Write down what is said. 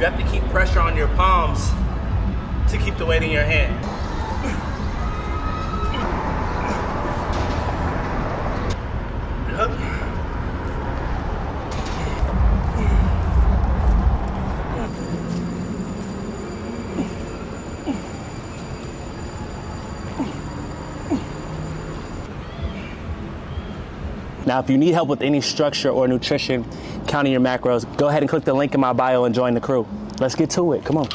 You have to keep pressure on your palms to keep the weight in your hand. Yep. Now, if you need help with any structure or nutrition, counting your macros, go ahead and click the link in my bio and join the crew. Let's get to it. Come on.